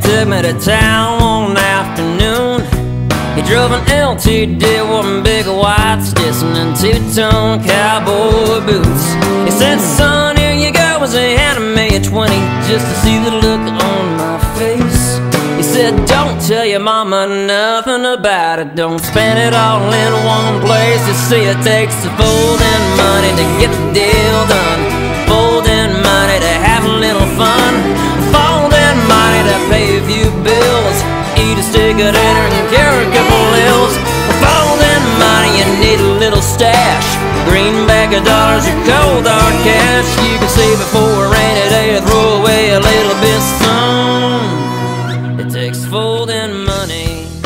me to town one afternoon. He drove an LTD, one big white Stetson and two-tone cowboy boots. He said, son, here you go, as he handed me a 20 just to see the look on my face. He said, don't tell your mama nothing about it, don't spend it all in one place. You see, it takes the folding money to get the deal done, eat a dinner and carry a couple hills. Folding money, you need a little stash, greenback of dollars or cold hard cash. You can save it for a rainy day, or throw away a little bit soon. It takes folding money.